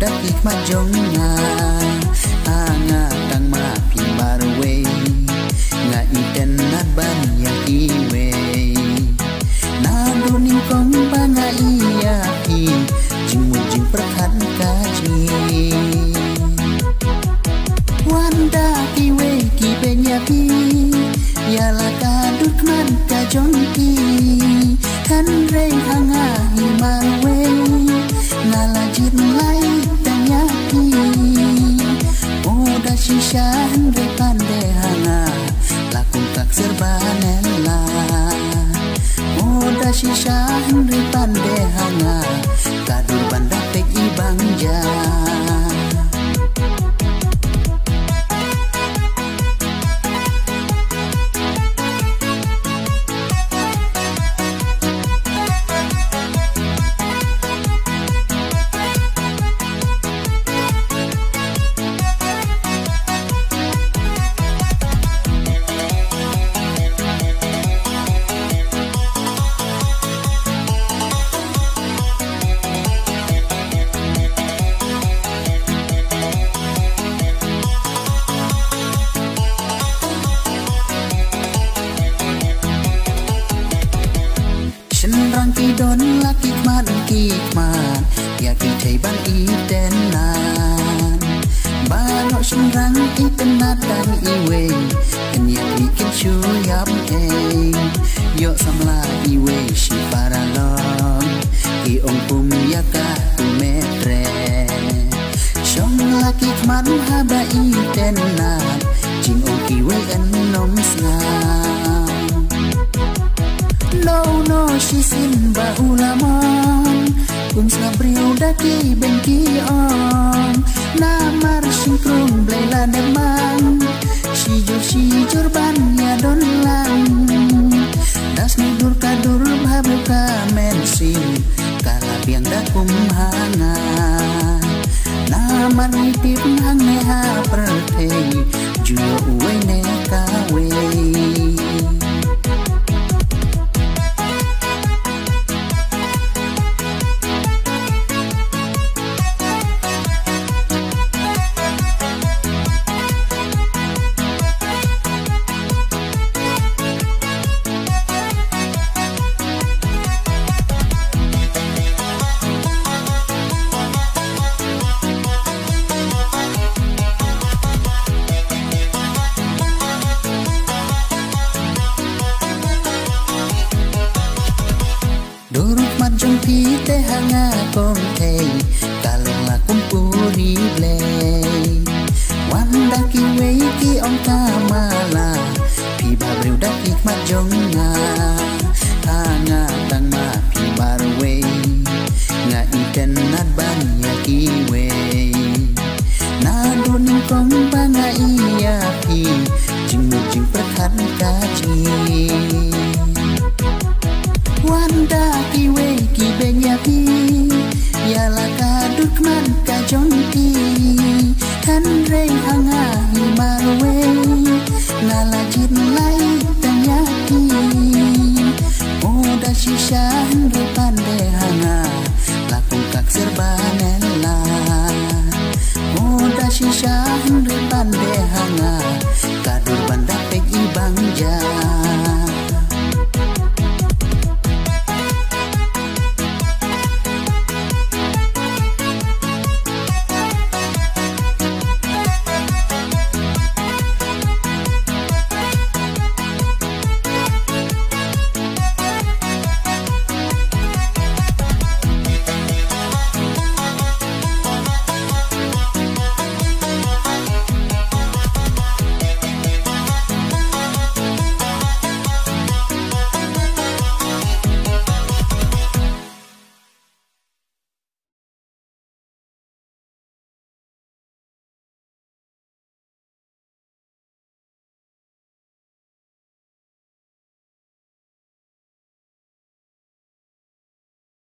dakik majonga anga tang mapi barwe nga iten na ban ya iwe. Na duni kong panga iya i. Jimu perkat kaji. Wanda kiwe kipenya da shisha Pan De hanga tan thei i ten nan ba lo shin rang i ten na dan i we ken ya ki ken chu yap e yo sam la i we shi para lo. I ong pum ya ka tu me tre shong la ki man ha ba i ten nan jing ong ki we an nom sna no no she's in ba Umsna briu daki benki om Namar singkrung blela demang Sijur sijur don donlang Das nidur kadur babuka mensin Kalap yang dakum hanga Namar nitip hang neha pertei Juyo uwe ne kawe majonga Ana tan mapi barwe Nga iten na banya kiwe Na donin kong banga iyapi Jingmu jing perkan kaji Wanda kiwe kibe nyapi Yala kadut man kajonti Kan rei hang